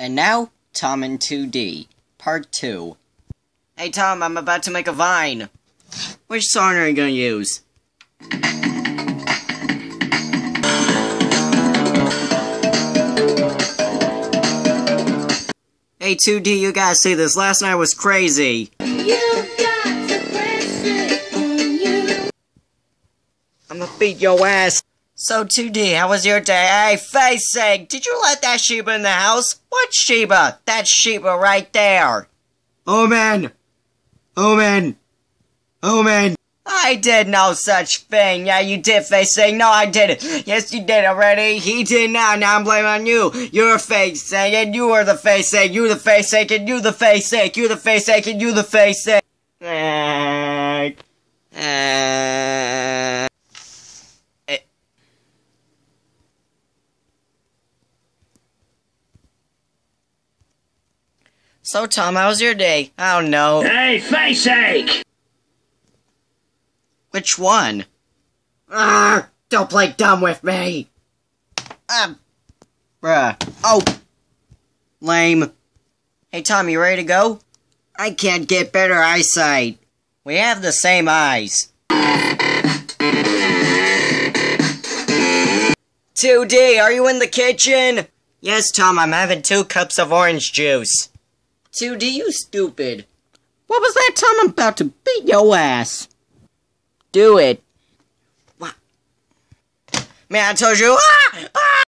And now, Tom and 2D, Part 2. Hey Tom, I'm about to make a vine. Which song are you gonna use? Hey 2D, you gotta see this. Last night was crazy. You've got to press it on you. I'm gonna beat your ass. So 2D, how was your day? Hey, face sake, did you let that Sheba in the house? What Sheba? That Sheba right there. Oh, Omen! Omen! Oh, Omen! Oh, I did no such thing. Yeah, you did, face sake. No, I didn't. Yes, you did already. He did now. Now I'm blaming on you. You're a face sake, and you are the face sake. You the face sake, and you the face sake. You the face and you the face sake. So, Tom, how was your day? I don't know. Hey, face ache! Which one? Ah, don't play dumb with me. Um, bruh. Oh, lame. Hey, Tom, you ready to go? I can't get better eyesight. We have the same eyes. 2D, are you in the kitchen? Yes, Tom, I'm having two cups of orange juice. 2D, you stupid. What was that, Tom? I'm about to beat your ass. Do it. What? Man, I told you. Ah! Ah!